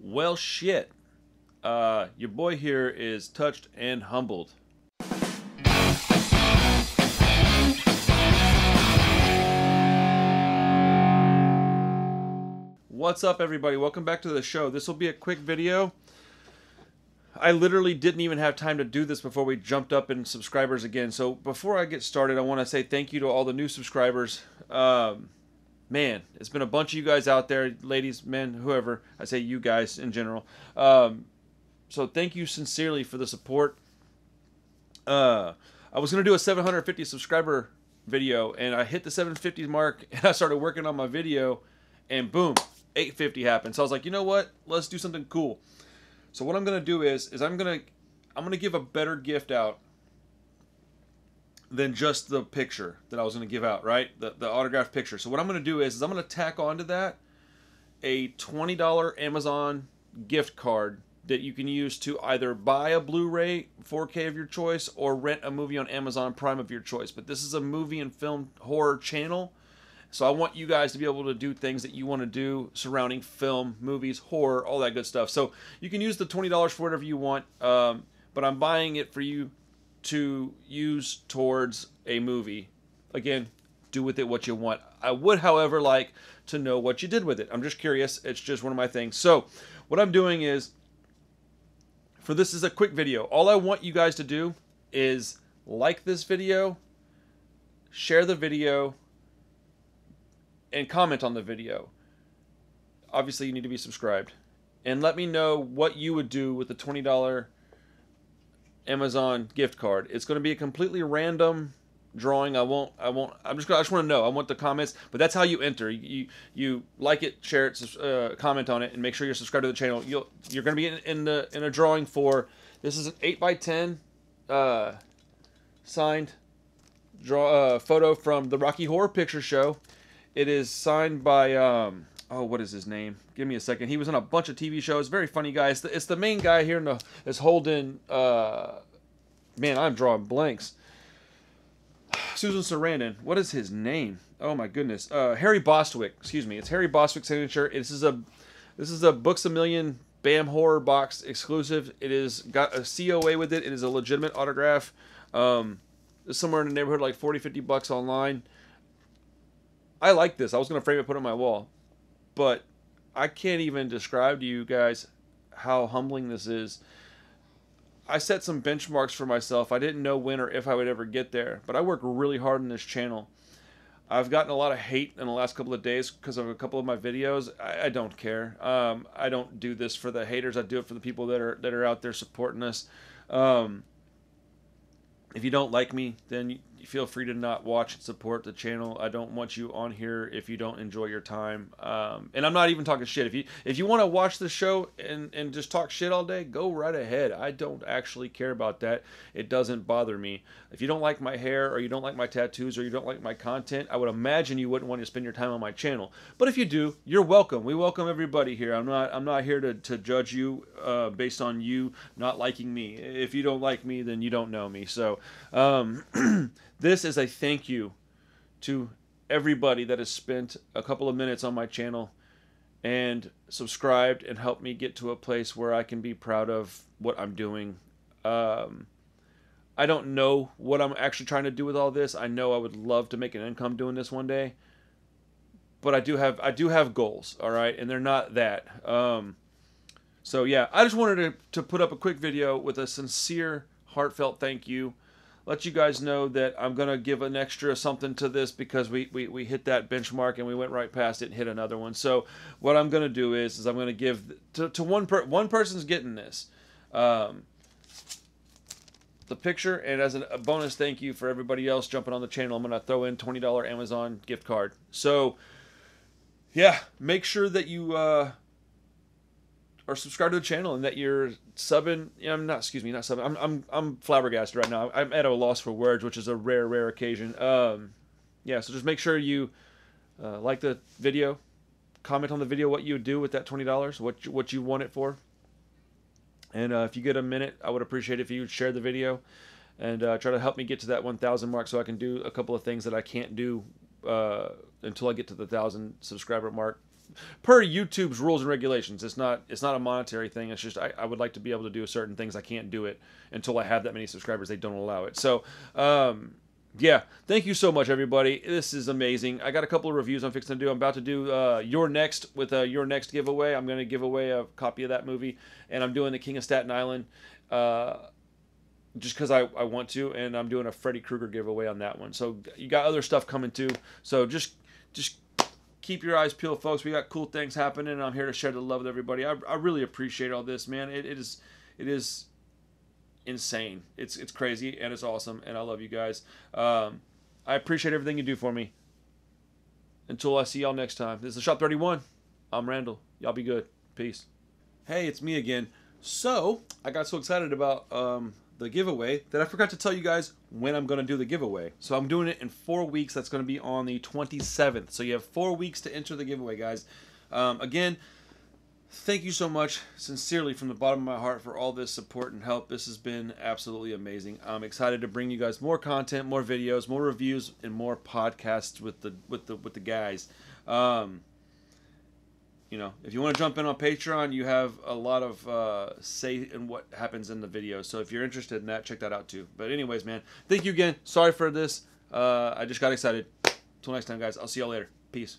Well, shit. Uh, your boy here is touched and humbled. What's up, everybody? Welcome back to the show. This will be a quick video. I literally didn't even have time to do this before we jumped up in subscribers again. So before I get started, I want to say thank you to all the new subscribers. Um, man, it's been a bunch of you guys out there, ladies, men, whoever. I say you guys in general. Um, so thank you sincerely for the support. Uh, I was gonna do a 750 subscriber video, and I hit the 750 mark, and I started working on my video, and boom, 850 happened. So I was like, you know what? Let's do something cool. So what I'm gonna do is, is I'm gonna, I'm gonna give a better gift out than just the picture that I was going to give out, right? The, the autographed picture. So what I'm going to do is, is I'm going to tack onto that a $20 Amazon gift card that you can use to either buy a Blu-ray 4K of your choice or rent a movie on Amazon Prime of your choice. But this is a movie and film horror channel. So I want you guys to be able to do things that you want to do surrounding film, movies, horror, all that good stuff. So you can use the $20 for whatever you want. Um, but I'm buying it for you to use towards a movie. Again, do with it what you want. I would, however, like to know what you did with it. I'm just curious. It's just one of my things. So, what I'm doing is, for this is a quick video. All I want you guys to do is like this video, share the video, and comment on the video. Obviously, you need to be subscribed. And let me know what you would do with the $20 Amazon gift card. It's going to be a completely random drawing. I won't. I won't. I'm just. I just want to know. I want the comments. But that's how you enter. You you like it, share it, uh, comment on it, and make sure you're subscribed to the channel. You'll you're going to be in, in the in a drawing for. This is an eight by ten, uh, signed draw uh, photo from the Rocky Horror Picture Show. It is signed by um, oh, what is his name? Give me a second. He was in a bunch of TV shows. Very funny guy. It's the, it's the main guy here in the is Holden. Uh, man, I'm drawing blanks. Susan Sarandon. What is his name? Oh my goodness. Uh, Barry Bostwick. Excuse me. It's Barry Bostwick signature. This is a this is a Books a Million Bam horror box exclusive. It is got a COA with it. It is a legitimate autograph. Um, somewhere in the neighborhood like 40, 50 bucks online. I like this. I was gonna frame it, put it on my wall but I can't even describe to you guys how humbling this is. I set some benchmarks for myself. I didn't know when or if I would ever get there, but I work really hard on this channel. I've gotten a lot of hate in the last couple of days because of a couple of my videos. I, I don't care. Um, I don't do this for the haters. I do it for the people that are that are out there supporting us. Um, if you don't like me, then feel free to not watch and support the channel. I don't want you on here if you don't enjoy your time. Um, and I'm not even talking shit. If you if you want to watch the show and and just talk shit all day, go right ahead. I don't actually care about that. It doesn't bother me. If you don't like my hair or you don't like my tattoos or you don't like my content, I would imagine you wouldn't want to spend your time on my channel. But if you do, you're welcome. We welcome everybody here. I'm not I'm not here to, to judge you uh, based on you not liking me. If you don't like me, then you don't know me. So. Um, This is a thank you to everybody that has spent a couple of minutes on my channel and subscribed and helped me get to a place where I can be proud of what I'm doing. Um, I don't know what I'm actually trying to do with all this. I know I would love to make an income doing this one day, but I do have I do have goals. All right, and they're not that. Um, so yeah, I just wanted to to put up a quick video with a sincere, heartfelt thank you let you guys know that I'm going to give an extra something to this because we, we, we hit that benchmark and we went right past it and hit another one. So what I'm going to do is, is I'm going to give to, to one per, one person's getting this. Um, the picture and as a bonus thank you for everybody else jumping on the channel i'm going to throw in $20 amazon gift card so yeah make sure that you uh, or subscribe to the channel and that you're subbing. You know, I'm not, excuse me, not subbing. I'm, I'm, I'm flabbergasted right now. I'm at a loss for words, which is a rare, rare occasion. Um, yeah, so just make sure you uh, like the video, comment on the video what you would do with that twenty dollars, what you, what you want it for. And uh, if you get a minute, I would appreciate it if you would share the video and uh, try to help me get to that 1,000 mark so I can do a couple of things that I can't do uh, until I get to the 1,000 subscriber mark per YouTube's rules and regulations. It's not it's not a monetary thing. It's just I, I would like to be able to do certain things. I can't do it until I have that many subscribers. They don't allow it. So um, yeah, thank you so much, everybody. This is amazing. I got a couple of reviews I'm fixing to do. I'm about to do uh, You're Next with uh, You're Next giveaway. I'm going to give away a copy of that movie, and I'm doing The King of Staten Island. Uh, just because I, I want to, and I'm doing a Freddy Krueger giveaway on that one. So you got other stuff coming too. So just just keep your eyes peeled, folks. We got cool things happening, and I'm here to share the love with everybody. I, I really appreciate all this, man. It, it is it is insane. It's it's crazy and it's awesome, and I love you guys. Um, I appreciate everything you do for me. Until I see y'all next time. This is Shop 31. I'm Randall. Y'all be good. Peace. Hey, it's me again. So I got so excited about um, the giveaway that I forgot to tell you guys when I'm going to do the giveaway. So I'm doing it in four weeks. That's going to be on the 27th. So you have four weeks to enter the giveaway, guys. Um, again, thank you so much, sincerely, from the bottom of my heart for all this support and help. This has been absolutely amazing. I'm excited to bring you guys more content, more videos, more reviews, and more podcasts with the with the with the guys. Um, you know, if you want to jump in on Patreon, you have a lot of uh, say in what happens in the video. So if you're interested in that, check that out too. But anyways, man, thank you again. Sorry for this. Uh, I just got excited. Till next time, guys. I'll see y'all later. Peace.